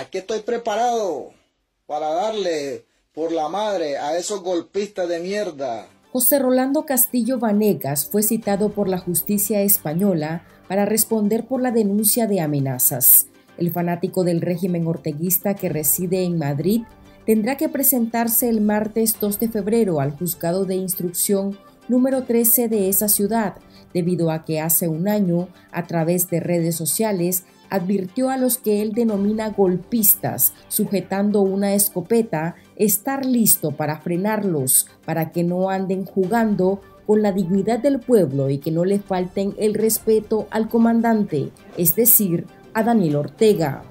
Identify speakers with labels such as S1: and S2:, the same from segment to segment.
S1: aquí estoy preparado para darle por la madre a esos golpistas de mierda.
S2: José Rolando Castillo Vanegas fue citado por la justicia española para responder por la denuncia de amenazas. El fanático del régimen orteguista que reside en Madrid tendrá que presentarse el martes 2 de febrero al juzgado de instrucción número 13 de esa ciudad, debido a que hace un año, a través de redes sociales, advirtió a los que él denomina golpistas, sujetando una escopeta, estar listo para frenarlos, para que no anden jugando con la dignidad del pueblo y que no le falten el respeto al comandante, es decir, a Daniel Ortega.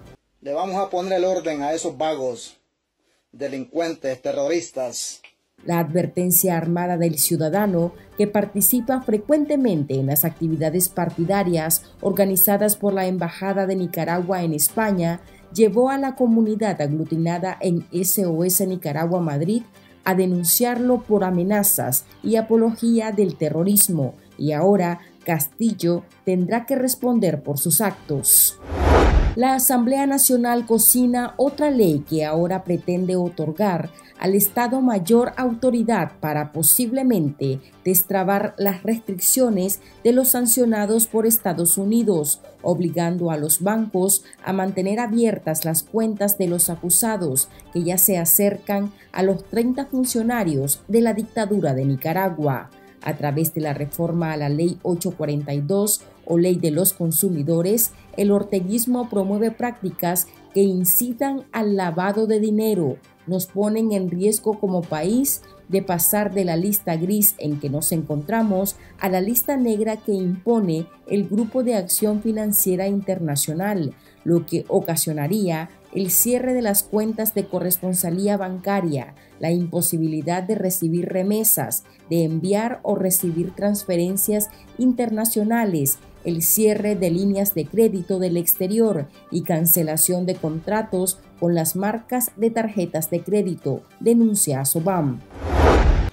S1: Le vamos a poner el orden a esos vagos, delincuentes, terroristas,
S2: la advertencia armada del ciudadano que participa frecuentemente en las actividades partidarias organizadas por la Embajada de Nicaragua en España llevó a la comunidad aglutinada en SOS Nicaragua Madrid a denunciarlo por amenazas y apología del terrorismo y ahora Castillo tendrá que responder por sus actos. La Asamblea Nacional cocina otra ley que ahora pretende otorgar al Estado mayor autoridad para posiblemente destrabar las restricciones de los sancionados por Estados Unidos, obligando a los bancos a mantener abiertas las cuentas de los acusados que ya se acercan a los 30 funcionarios de la dictadura de Nicaragua. A través de la reforma a la Ley 842 o Ley de los Consumidores, el orteguismo promueve prácticas que incitan al lavado de dinero, nos ponen en riesgo como país de pasar de la lista gris en que nos encontramos a la lista negra que impone el Grupo de Acción Financiera Internacional, lo que ocasionaría el cierre de las cuentas de corresponsalía bancaria, la imposibilidad de recibir remesas, de enviar o recibir transferencias internacionales, el cierre de líneas de crédito del exterior y cancelación de contratos con las marcas de tarjetas de crédito, denuncia Sobam.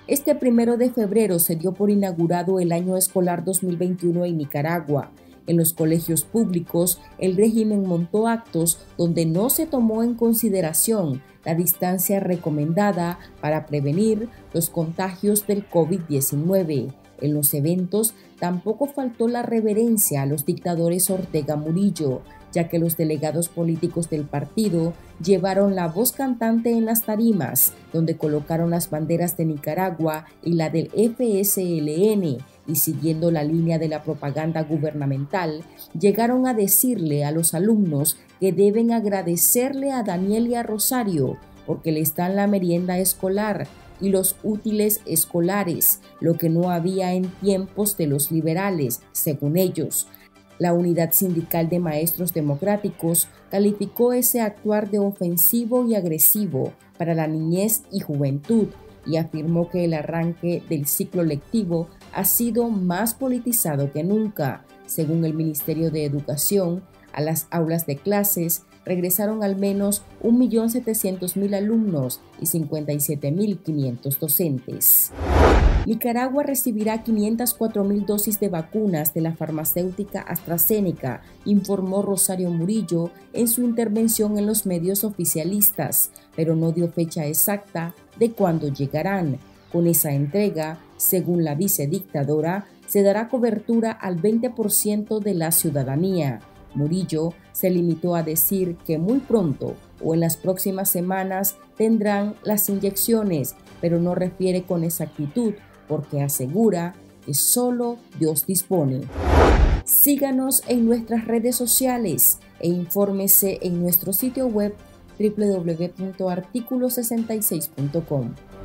S2: Este primero de febrero se dio por inaugurado el año escolar 2021 en Nicaragua. En los colegios públicos, el régimen montó actos donde no se tomó en consideración la distancia recomendada para prevenir los contagios del COVID-19. En los eventos tampoco faltó la reverencia a los dictadores Ortega Murillo, ya que los delegados políticos del partido llevaron la voz cantante en las tarimas, donde colocaron las banderas de Nicaragua y la del FSLN, y siguiendo la línea de la propaganda gubernamental, llegaron a decirle a los alumnos que deben agradecerle a Daniel y a Rosario porque le están la merienda escolar y los útiles escolares, lo que no había en tiempos de los liberales, según ellos. La Unidad Sindical de Maestros Democráticos calificó ese actuar de ofensivo y agresivo para la niñez y juventud y afirmó que el arranque del ciclo lectivo ha sido más politizado que nunca. Según el Ministerio de Educación, a las aulas de clases regresaron al menos 1.700.000 alumnos y 57.500 docentes. Nicaragua recibirá 504.000 dosis de vacunas de la farmacéutica AstraZeneca, informó Rosario Murillo en su intervención en los medios oficialistas, pero no dio fecha exacta de cuándo llegarán. Con esa entrega, según la vicedictadora, se dará cobertura al 20% de la ciudadanía. Murillo se limitó a decir que muy pronto o en las próximas semanas tendrán las inyecciones, pero no refiere con exactitud porque asegura que solo Dios dispone. Síganos en nuestras redes sociales e infórmese en nuestro sitio web www.articulo66.com.